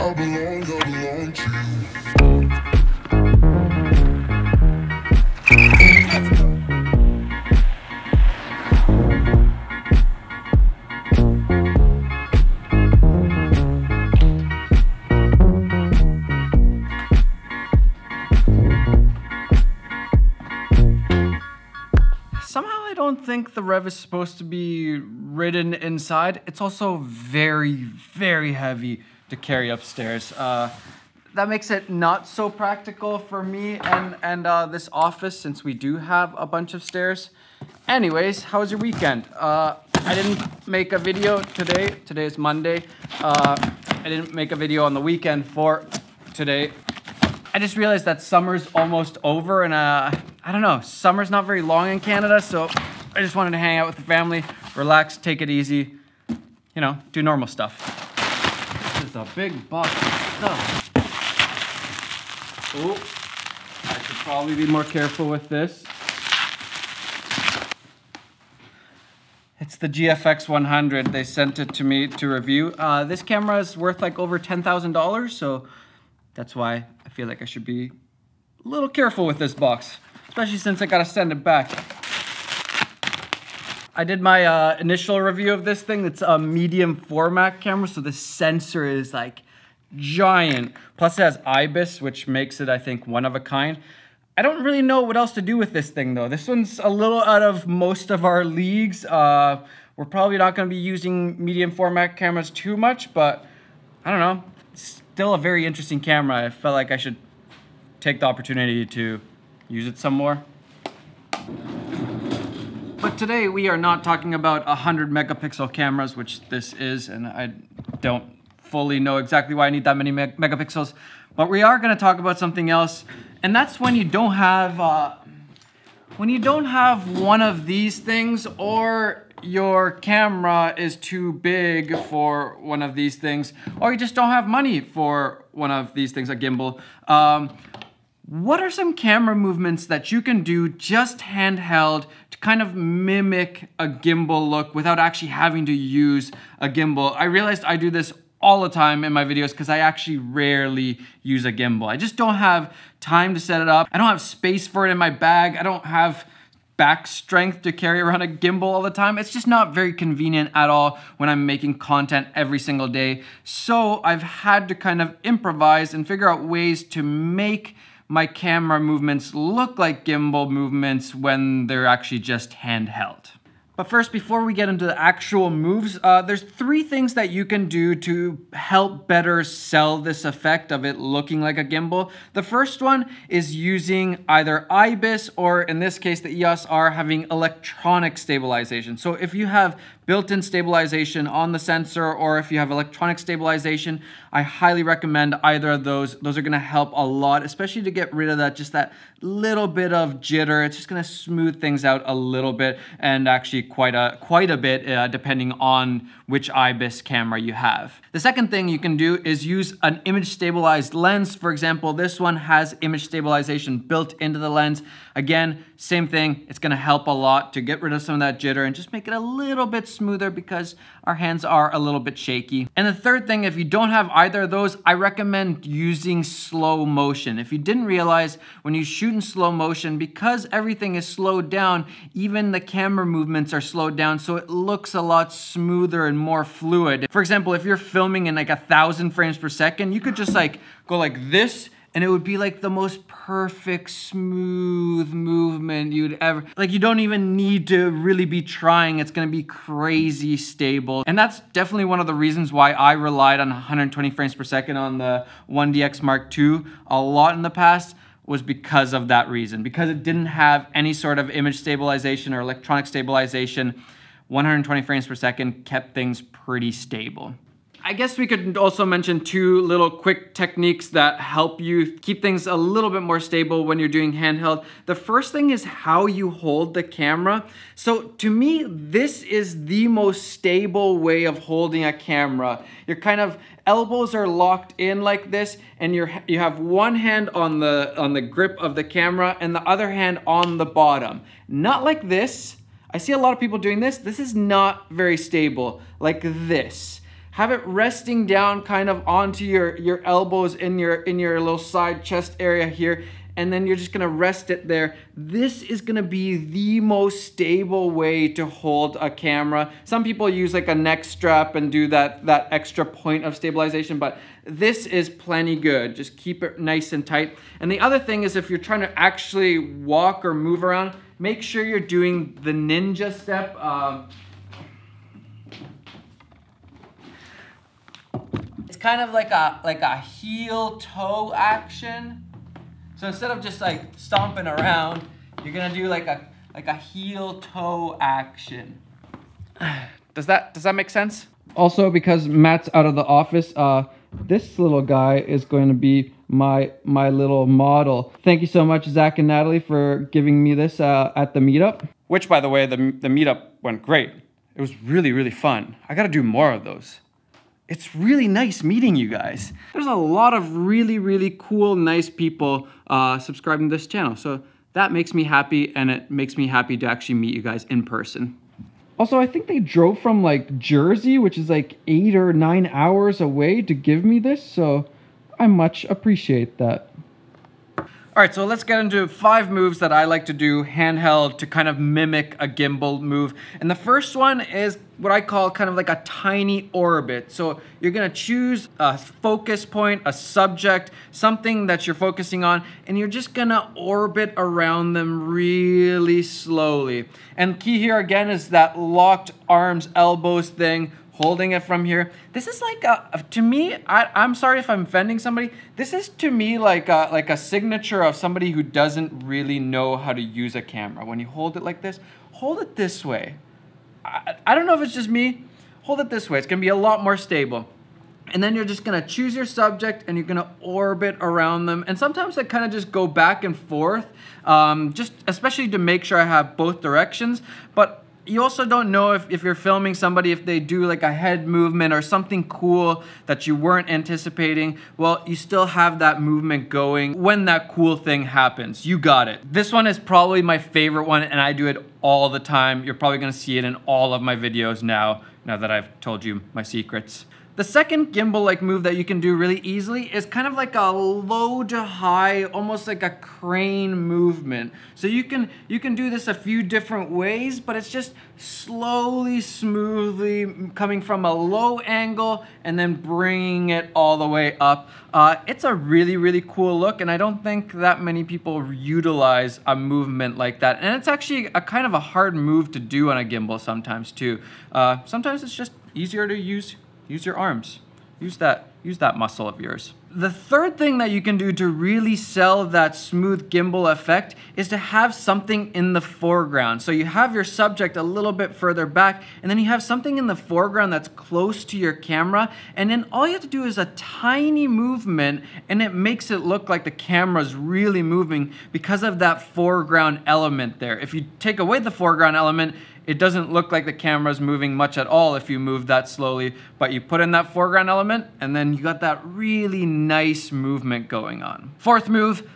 I belong, I belong to. Somehow I don't think the Rev is supposed to be ridden inside. It's also very, very heavy to carry upstairs. Uh, that makes it not so practical for me and, and uh, this office since we do have a bunch of stairs. Anyways, how was your weekend? Uh, I didn't make a video today. Today is Monday. Uh, I didn't make a video on the weekend for today. I just realized that summer's almost over and uh, I don't know, summer's not very long in Canada, so I just wanted to hang out with the family, relax, take it easy, you know, do normal stuff. Is a big box of stuff. Oh, I should probably be more careful with this. It's the GFX 100. They sent it to me to review. Uh, this camera is worth like over $10,000, so that's why I feel like I should be a little careful with this box, especially since I gotta send it back. I did my uh, initial review of this thing. It's a medium format camera, so the sensor is like giant. Plus it has IBIS, which makes it, I think, one of a kind. I don't really know what else to do with this thing though. This one's a little out of most of our leagues. Uh, we're probably not gonna be using medium format cameras too much, but I don't know. It's still a very interesting camera. I felt like I should take the opportunity to use it some more. But today we are not talking about 100 megapixel cameras, which this is, and I don't fully know exactly why I need that many meg megapixels. But we are going to talk about something else, and that's when you don't have uh, when you don't have one of these things, or your camera is too big for one of these things, or you just don't have money for one of these things, a gimbal. Um, what are some camera movements that you can do just handheld to kind of mimic a gimbal look without actually having to use a gimbal? I realized I do this all the time in my videos because I actually rarely use a gimbal. I just don't have time to set it up. I don't have space for it in my bag. I don't have back strength to carry around a gimbal all the time. It's just not very convenient at all when I'm making content every single day. So I've had to kind of improvise and figure out ways to make my camera movements look like gimbal movements when they're actually just handheld. But first, before we get into the actual moves, uh, there's three things that you can do to help better sell this effect of it looking like a gimbal. The first one is using either IBIS or in this case, the EOS R having electronic stabilization. So if you have built-in stabilization on the sensor or if you have electronic stabilization, I highly recommend either of those. Those are gonna help a lot, especially to get rid of that, just that little bit of jitter. It's just gonna smooth things out a little bit and actually quite a, quite a bit uh, depending on which IBIS camera you have. The second thing you can do is use an image stabilized lens. For example, this one has image stabilization built into the lens. Again, same thing, it's gonna help a lot to get rid of some of that jitter and just make it a little bit smoother because our hands are a little bit shaky. And the third thing, if you don't have either of those, I recommend using slow motion. If you didn't realize, when you shoot in slow motion, because everything is slowed down, even the camera movements are slowed down, so it looks a lot smoother and more fluid. For example, if you're filming in like a thousand frames per second, you could just like go like this and it would be like the most perfect smooth movement you'd ever like you don't even need to really be trying. It's to be crazy stable. And that's definitely one of the reasons why I relied on 120 frames per second on the 1DX Mark II a lot in the past was because of that reason. Because it didn't have any sort of image stabilization or electronic stabilization 120 frames per second kept things pretty stable I guess we could also mention two little quick techniques that help you keep things a little bit more stable when you're doing handheld. The first thing is how you hold the camera. So to me, this is the most stable way of holding a camera. Your kind of elbows are locked in like this and you're, you have one hand on the, on the grip of the camera and the other hand on the bottom. Not like this. I see a lot of people doing this. This is not very stable, like this. Have it resting down kind of onto your, your elbows in your, in your little side chest area here and then you're just gonna rest it there. This is gonna be the most stable way to hold a camera. Some people use like a neck strap and do that, that extra point of stabilization, but this is plenty good. Just keep it nice and tight. And the other thing is if you're trying to actually walk or move around, make sure you're doing the ninja step. Um, kind of like a like a heel toe action so instead of just like stomping around, you're gonna do like a like a heel toe action. Does that does that make sense? Also, because Matt's out of the office, uh, this little guy is going to be my my little model. Thank you so much, Zach and Natalie, for giving me this uh, at the meetup. Which, by the way, the the meetup went great. It was really really fun. I got to do more of those. It's really nice meeting you guys. There's a lot of really, really cool, nice people uh, subscribing to this channel. So that makes me happy and it makes me happy to actually meet you guys in person. Also, I think they drove from like Jersey, which is like eight or nine hours away to give me this. So I much appreciate that. All right, so let's get into five moves that I like to do handheld to kind of mimic a gimbal move. And the first one is what I call kind of like a tiny orbit. So you're gonna choose a focus point, a subject, something that you're focusing on, and you're just gonna orbit around them really slowly. And key here again is that locked arms, elbows thing holding it from here. This is like a, to me, I, I'm sorry if I'm offending somebody. This is to me like a, like a signature of somebody who doesn't really know how to use a camera. When you hold it like this, hold it this way. I, I don't know if it's just me. Hold it this way. It's gonna be a lot more stable. And then you're just gonna choose your subject and you're gonna orbit around them. And sometimes I kind of just go back and forth, um, just especially to make sure I have both directions. But you also don't know if, if you're filming somebody, if they do like a head movement or something cool that you weren't anticipating, well, you still have that movement going when that cool thing happens. You got it. This one is probably my favorite one and I do it all the time. You're probably gonna see it in all of my videos now, now that I've told you my secrets. The second gimbal-like move that you can do really easily is kind of like a low to high, almost like a crane movement. So you can, you can do this a few different ways, but it's just slowly, smoothly coming from a low angle and then bringing it all the way up. Uh, it's a really, really cool look, and I don't think that many people utilize a movement like that. And it's actually a kind of a hard move to do on a gimbal sometimes too. Uh, sometimes it's just easier to use Use your arms. Use that, use that muscle of yours. The third thing that you can do to really sell that smooth gimbal effect is to have something in the foreground. So you have your subject a little bit further back and then you have something in the foreground that's close to your camera and then all you have to do is a tiny movement and it makes it look like the camera's really moving because of that foreground element there. If you take away the foreground element, it doesn't look like the camera's moving much at all if you move that slowly, but you put in that foreground element and then you got that really nice movement going on. Fourth move,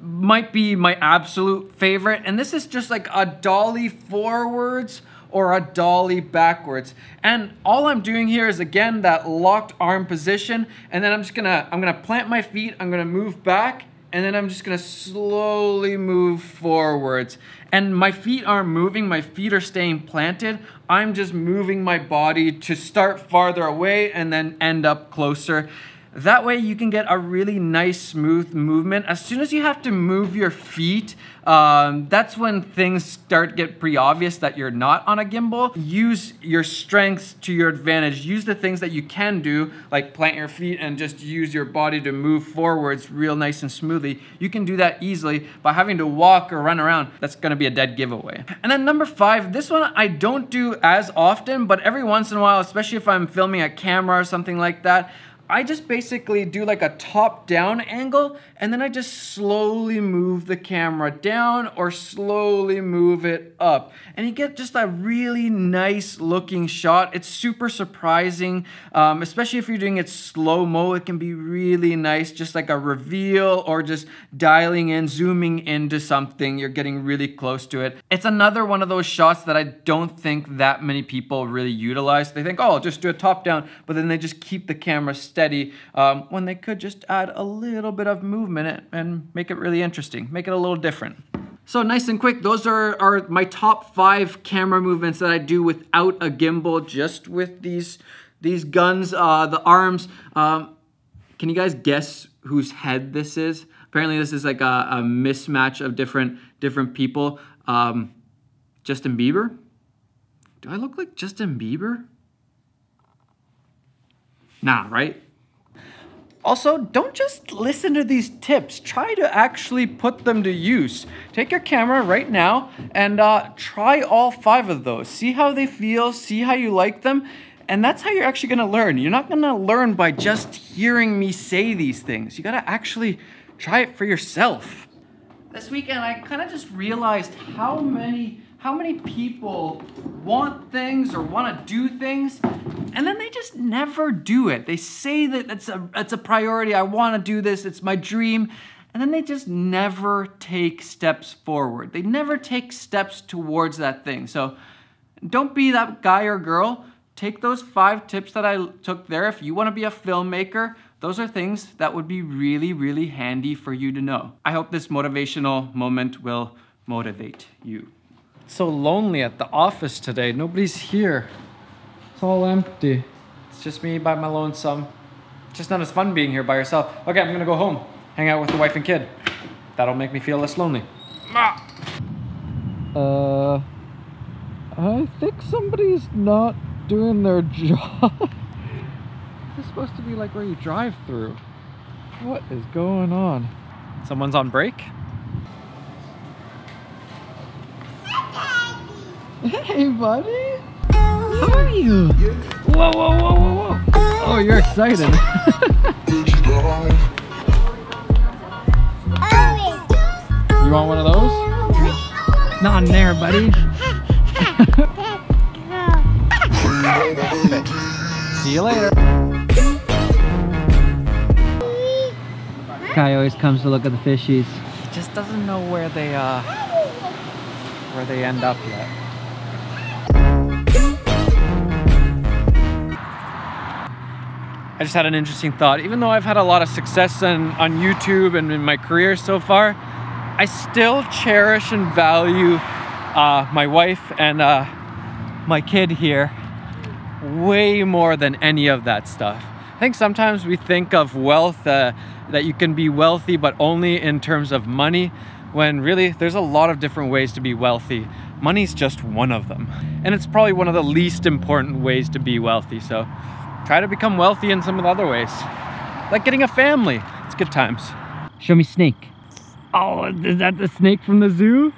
might be my absolute favorite, and this is just like a dolly forwards or a dolly backwards. And all I'm doing here is again that locked arm position, and then I'm just gonna, I'm gonna plant my feet, I'm gonna move back, and then I'm just gonna slowly move forwards. And my feet aren't moving, my feet are staying planted. I'm just moving my body to start farther away and then end up closer. That way you can get a really nice smooth movement. As soon as you have to move your feet, um, that's when things start get pretty obvious that you're not on a gimbal. Use your strengths to your advantage. Use the things that you can do, like plant your feet and just use your body to move forwards real nice and smoothly. You can do that easily by having to walk or run around. That's gonna be a dead giveaway. And then number five, this one I don't do as often, but every once in a while, especially if I'm filming a camera or something like that, I just basically do like a top down angle and then I just slowly move the camera down or slowly move it up. And you get just a really nice looking shot. It's super surprising, um, especially if you're doing it slow-mo, it can be really nice, just like a reveal or just dialing in, zooming into something, you're getting really close to it. It's another one of those shots that I don't think that many people really utilize. They think, oh, I'll just do a top down, but then they just keep the camera steady um, when they could just add a little bit of movement and make it really interesting, make it a little different. So nice and quick, those are, are my top five camera movements that I do without a gimbal, just with these, these guns, uh, the arms. Um, can you guys guess whose head this is? Apparently this is like a, a mismatch of different, different people. Um, Justin Bieber? Do I look like Justin Bieber? Nah, right? Also, don't just listen to these tips. Try to actually put them to use. Take your camera right now and uh, try all five of those. See how they feel, see how you like them, and that's how you're actually gonna learn. You're not gonna learn by just hearing me say these things. You gotta actually try it for yourself. This weekend, I kind of just realized how many how many people want things or want to do things and then they just never do it. They say that it's a, it's a priority, I want to do this, it's my dream, and then they just never take steps forward. They never take steps towards that thing. So don't be that guy or girl. Take those five tips that I took there. If you want to be a filmmaker, those are things that would be really, really handy for you to know. I hope this motivational moment will motivate you so lonely at the office today. Nobody's here. It's all empty. It's just me by my lonesome. It's just not as fun being here by yourself. Okay, I'm gonna go home, hang out with the wife and kid. That'll make me feel less lonely. Uh, I think somebody's not doing their job. this is supposed to be like where you drive through. What is going on? Someone's on break? Hey, buddy. How are you? Whoa, whoa, whoa, whoa, whoa. Oh, you're excited. you want one of those? Not in there, buddy. See you later. Kai always comes to look at the fishies. He just doesn't know where they uh where they end up yet. I just had an interesting thought. Even though I've had a lot of success on, on YouTube and in my career so far, I still cherish and value uh, my wife and uh, my kid here way more than any of that stuff. I think sometimes we think of wealth, uh, that you can be wealthy, but only in terms of money, when really there's a lot of different ways to be wealthy. Money's just one of them. And it's probably one of the least important ways to be wealthy. So try to become wealthy in some of the other ways. Like getting a family. It's good times. Show me snake. Oh, is that the snake from the zoo?